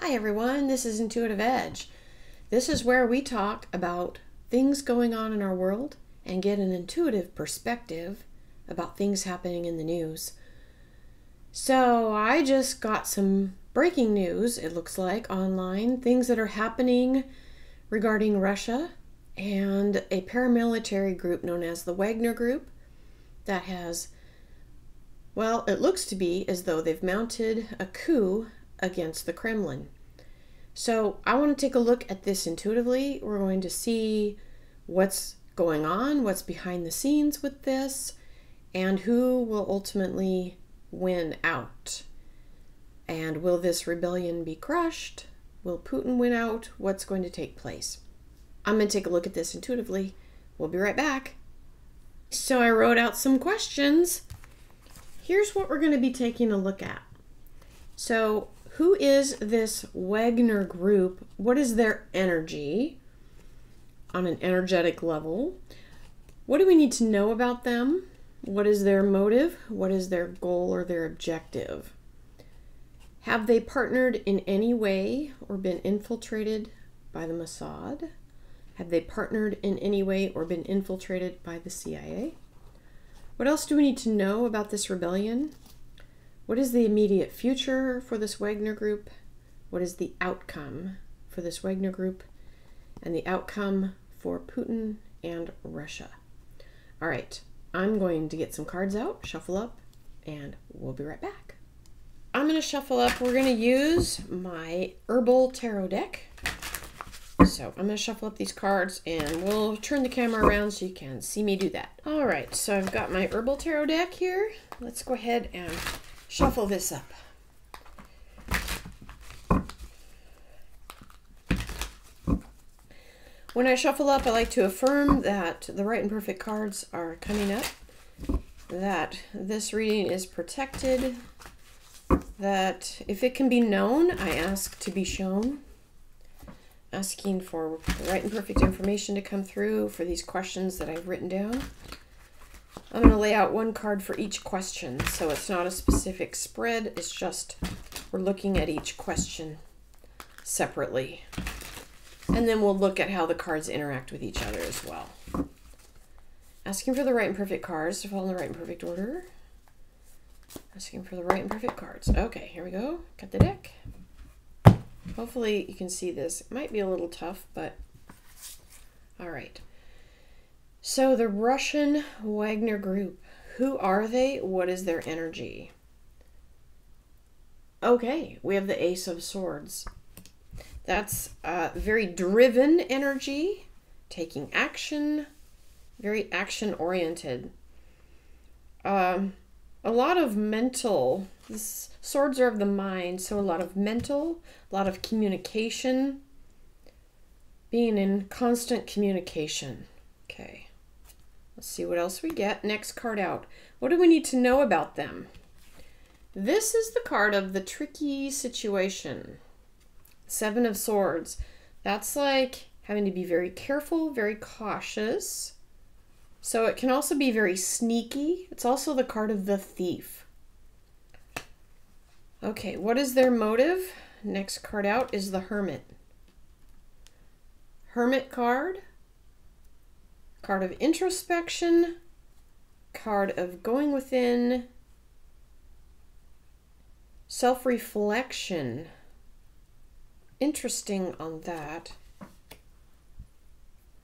Hi everyone, this is Intuitive Edge. This is where we talk about things going on in our world and get an intuitive perspective about things happening in the news. So, I just got some breaking news, it looks like, online, things that are happening regarding Russia and a paramilitary group known as the Wagner Group that has, well, it looks to be as though they've mounted a coup against the Kremlin. So I want to take a look at this intuitively. We're going to see what's going on, what's behind the scenes with this, and who will ultimately win out. And will this rebellion be crushed? Will Putin win out? What's going to take place? I'm going to take a look at this intuitively. We'll be right back. So I wrote out some questions. Here's what we're going to be taking a look at. So who is this Wagner group? What is their energy on an energetic level? What do we need to know about them? What is their motive? What is their goal or their objective? Have they partnered in any way or been infiltrated by the Mossad? Have they partnered in any way or been infiltrated by the CIA? What else do we need to know about this rebellion? What is the immediate future for this Wagner group? What is the outcome for this Wagner group? And the outcome for Putin and Russia. All right, I'm going to get some cards out, shuffle up, and we'll be right back. I'm going to shuffle up. We're going to use my Herbal Tarot deck. So I'm going to shuffle up these cards and we'll turn the camera around so you can see me do that. All right, so I've got my Herbal Tarot deck here. Let's go ahead and shuffle this up. When I shuffle up, I like to affirm that the right and perfect cards are coming up, that this reading is protected, that if it can be known, I ask to be shown, asking for the right and perfect information to come through for these questions that I've written down. I'm going to lay out one card for each question, so it's not a specific spread, it's just we're looking at each question separately. And then we'll look at how the cards interact with each other as well. Asking for the right and perfect cards to fall in the right and perfect order. Asking for the right and perfect cards. Okay, here we go. Cut the deck. Hopefully you can see this. It might be a little tough, but all right. So, the Russian Wagner Group. Who are they? What is their energy? Okay, we have the Ace of Swords. That's uh, very driven energy, taking action, very action oriented. Um, a lot of mental, this, swords are of the mind, so a lot of mental, a lot of communication, being in constant communication. Okay. Let's see what else we get. Next card out. What do we need to know about them? This is the card of the tricky situation. Seven of Swords. That's like having to be very careful, very cautious. So it can also be very sneaky. It's also the card of the thief. Okay, what is their motive? Next card out is the Hermit. Hermit card card of introspection, card of going within, self reflection. Interesting on that.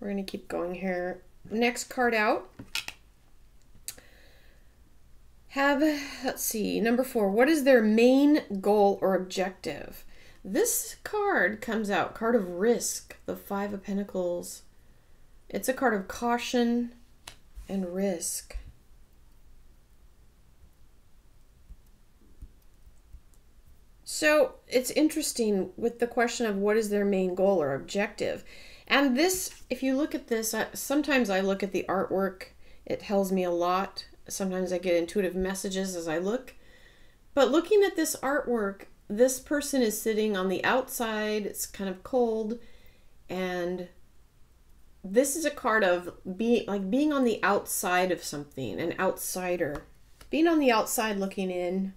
We're going to keep going here. Next card out. Have, let's see, number four. What is their main goal or objective? This card comes out, card of risk, the Five of Pentacles. It's a card of caution and risk. So it's interesting with the question of what is their main goal or objective. And this, if you look at this, sometimes I look at the artwork, it tells me a lot. Sometimes I get intuitive messages as I look. But looking at this artwork, this person is sitting on the outside, it's kind of cold, and this is a card of being like being on the outside of something, an outsider. Being on the outside looking in.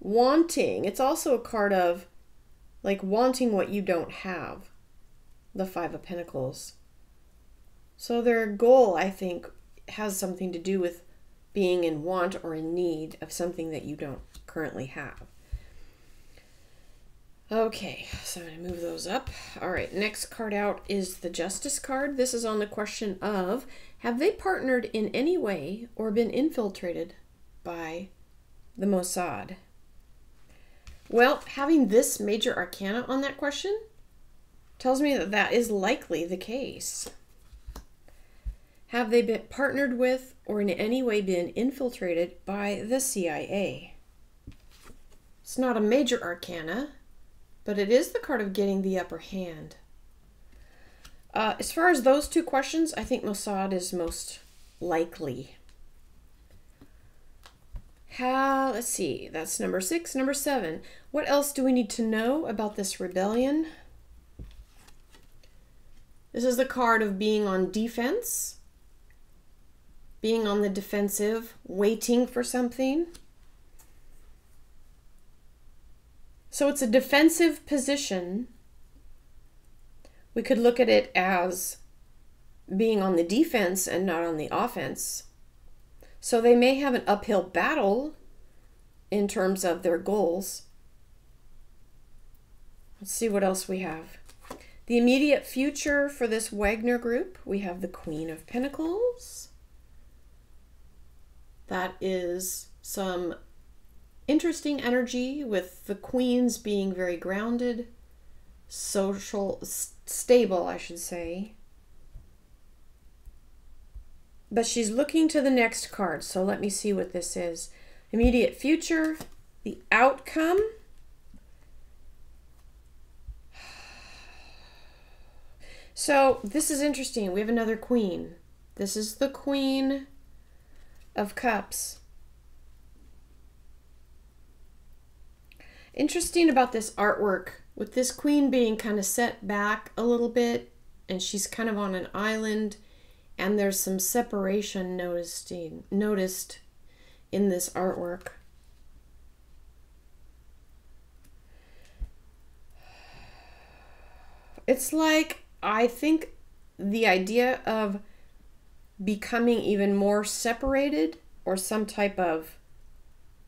Wanting. It's also a card of like wanting what you don't have. The 5 of Pentacles. So their goal, I think, has something to do with being in want or in need of something that you don't currently have. Okay, so I'm going to move those up. All right, next card out is the Justice card. This is on the question of Have they partnered in any way or been infiltrated by the Mossad? Well, having this major arcana on that question tells me that that is likely the case. Have they been partnered with or in any way been infiltrated by the CIA? It's not a major arcana, but it is the card of getting the upper hand. Uh, as far as those two questions, I think Mossad is most likely. How, let's see, that's number six. Number seven, what else do we need to know about this rebellion? This is the card of being on defense being on the defensive, waiting for something. So it's a defensive position. We could look at it as being on the defense and not on the offense. So they may have an uphill battle in terms of their goals. Let's see what else we have. The immediate future for this Wagner group, we have the Queen of Pentacles. That is some interesting energy with the queens being very grounded, social, stable, I should say. But she's looking to the next card, so let me see what this is. Immediate future, the outcome. So this is interesting. We have another queen. This is the queen of Cups. Interesting about this artwork, with this queen being kind of set back a little bit, and she's kind of on an island, and there's some separation noticed, noticed in this artwork. It's like, I think the idea of becoming even more separated or some type of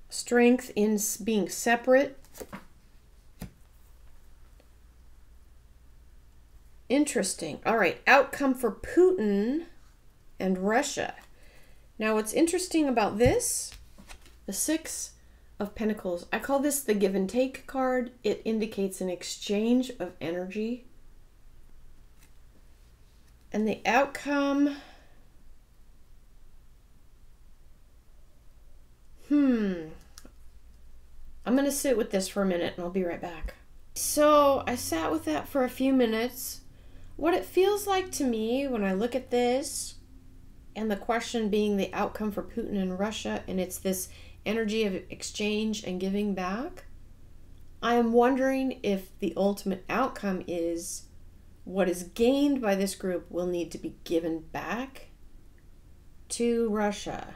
strength in being separate. Interesting. All right, outcome for Putin and Russia. Now, what's interesting about this, the Six of Pentacles, I call this the give and take card. It indicates an exchange of energy. And the outcome Hmm. I'm going to sit with this for a minute and I'll be right back. So I sat with that for a few minutes. What it feels like to me when I look at this, and the question being the outcome for Putin and Russia, and it's this energy of exchange and giving back, I am wondering if the ultimate outcome is what is gained by this group will need to be given back to Russia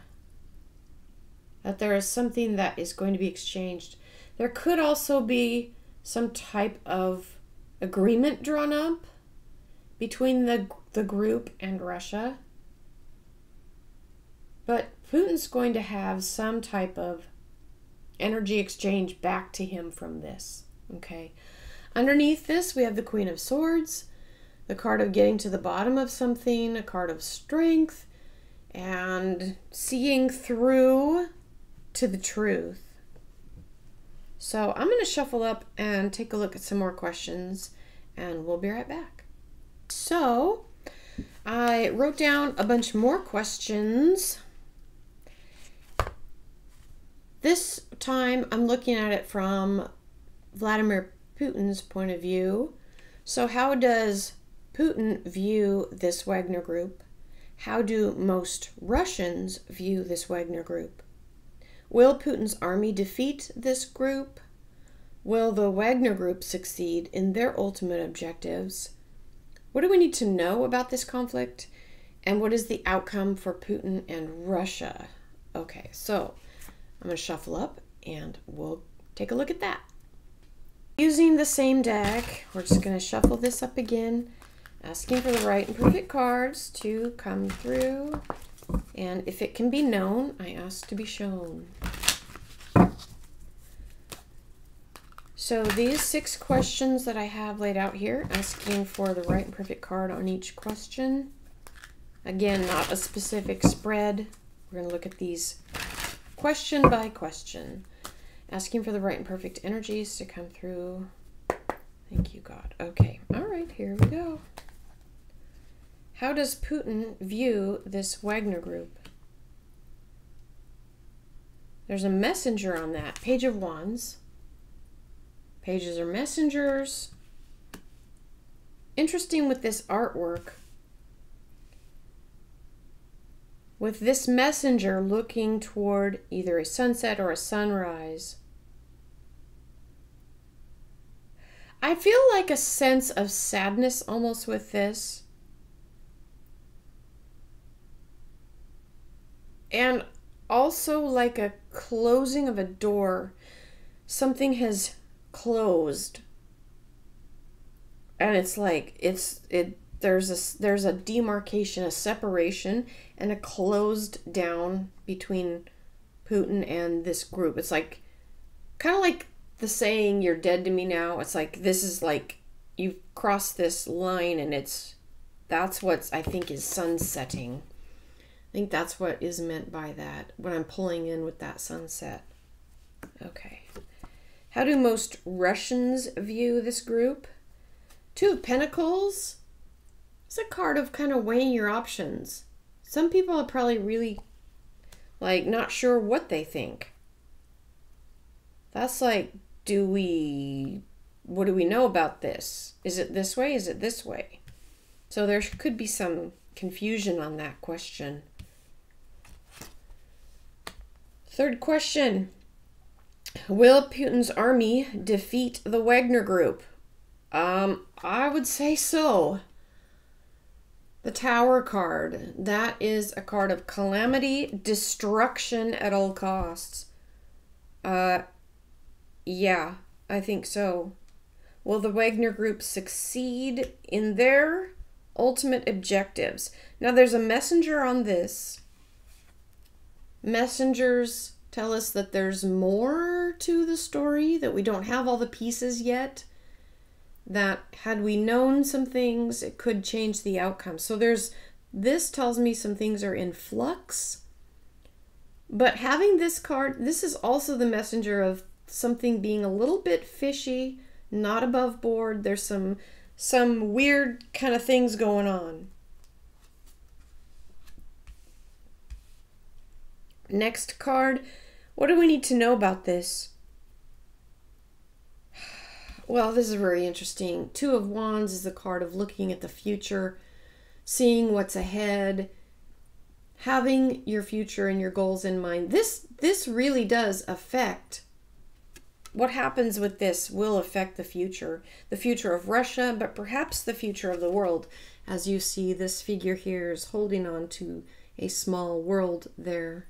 that there is something that is going to be exchanged. There could also be some type of agreement drawn up between the, the group and Russia. But Putin's going to have some type of energy exchange back to him from this. Okay. Underneath this, we have the Queen of Swords, the card of getting to the bottom of something, a card of strength, and seeing through to the truth. So I'm going to shuffle up and take a look at some more questions, and we'll be right back. So I wrote down a bunch more questions. This time I'm looking at it from Vladimir Putin's point of view. So, how does Putin view this Wagner group? How do most Russians view this Wagner group? Will Putin's army defeat this group? Will the Wagner Group succeed in their ultimate objectives? What do we need to know about this conflict? And what is the outcome for Putin and Russia? Okay, so I'm going to shuffle up and we'll take a look at that. Using the same deck, we're just going to shuffle this up again, asking for the right and perfect cards to come through. And if it can be known, I ask to be shown. So these six questions that I have laid out here, asking for the right and perfect card on each question. Again, not a specific spread. We're going to look at these question by question. Asking for the right and perfect energies to come through. Thank you, God. Okay. All right, here we go. How does Putin view this Wagner group? There's a messenger on that. Page of Wands. Pages are messengers. Interesting with this artwork. With this messenger looking toward either a sunset or a sunrise. I feel like a sense of sadness almost with this. And also like a closing of a door. Something has closed. And it's like it's it there's a there's a demarcation a separation and a closed down between putin and this group. It's like kind of like the saying you're dead to me now. It's like this is like you've crossed this line and it's that's what i think is sunsetting i think that's what is meant by that when i'm pulling in with that sunset okay how do most Russians view this group? Two of Pentacles. It's a card of kind of weighing your options. Some people are probably really, like, not sure what they think. That's like, do we, what do we know about this? Is it this way? Is it this way? So there could be some confusion on that question. Third question Will Putin's army defeat the Wagner Group? Um, I would say so. The Tower card. That is a card of calamity, destruction at all costs. Uh, yeah, I think so. Will the Wagner Group succeed in their ultimate objectives? Now, there's a messenger on this. Messengers tell us that there's more to the story, that we don't have all the pieces yet, that had we known some things, it could change the outcome. So there's this tells me some things are in flux. But having this card, this is also the messenger of something being a little bit fishy, not above board. There's some some weird kind of things going on. Next card. What do we need to know about this? Well, this is very interesting. Two of Wands is the card of looking at the future, seeing what's ahead, having your future and your goals in mind. This this really does affect what happens with this will affect the future, the future of Russia, but perhaps the future of the world. As you see, this figure here is holding on to a small world there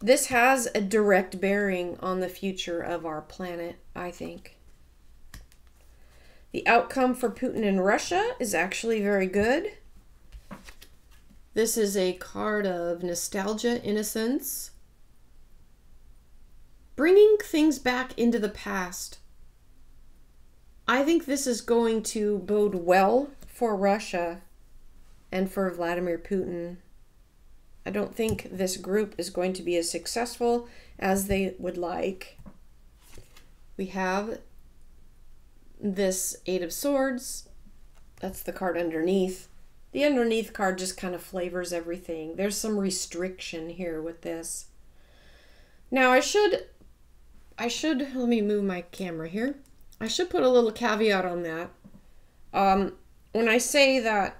this has a direct bearing on the future of our planet, I think. The outcome for Putin and Russia is actually very good. This is a card of nostalgia, innocence, bringing things back into the past. I think this is going to bode well for Russia and for Vladimir Putin. I don't think this group is going to be as successful as they would like. We have this Eight of Swords. That's the card underneath. The underneath card just kind of flavors everything. There's some restriction here with this. Now I should, I should, let me move my camera here. I should put a little caveat on that. Um, when I say that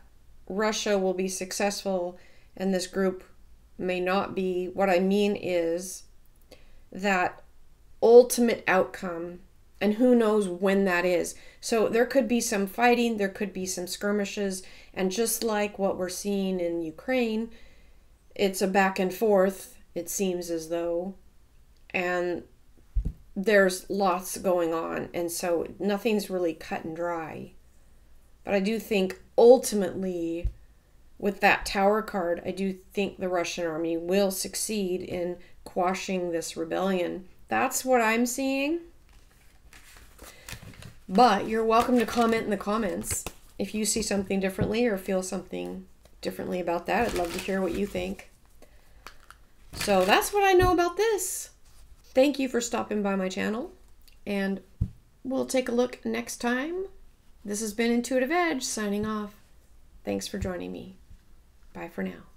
Russia will be successful and this group may not be. What I mean is that ultimate outcome and who knows when that is. So there could be some fighting, there could be some skirmishes, and just like what we're seeing in Ukraine, it's a back and forth, it seems as though, and there's lots going on, and so nothing's really cut and dry. But I do think ultimately, with that tower card, I do think the Russian army will succeed in quashing this rebellion. That's what I'm seeing. But you're welcome to comment in the comments if you see something differently or feel something differently about that. I'd love to hear what you think. So that's what I know about this. Thank you for stopping by my channel, and we'll take a look next time. This has been Intuitive Edge signing off. Thanks for joining me. Bye for now.